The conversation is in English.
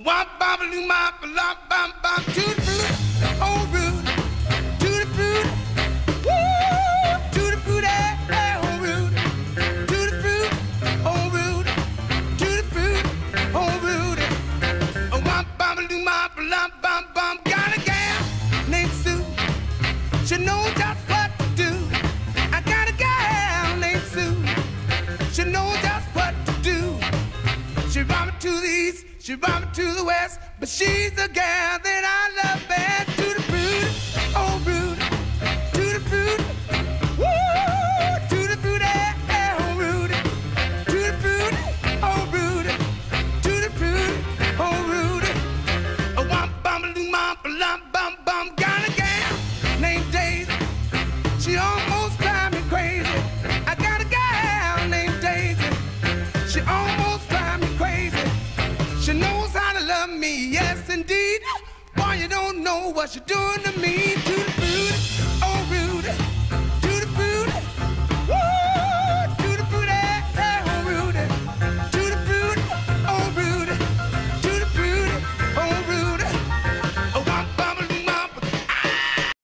Wop loo mop lop bop bop tutti frutti, oh root, to the fruit, woo, tutti frutti, eh, eh, oh root, to the fruit, oh root, tutti frutti, oh root. Wop loo mop lop bop bop. Got a gal named Sue, she knows just what to do. I got a gal named Sue, she knows just she brought me to the west, but she's the gal that I love best. Tutti frutti, oh root, tutti frutti, woo, to the fruit, eh, eh, oh root, to the fruit, oh root, to the fruit, oh root. A womp bum loom bum bum bum. Got a gal named Daisy, she almost me, yes indeed. Boy, you don't know what you're doing to me. To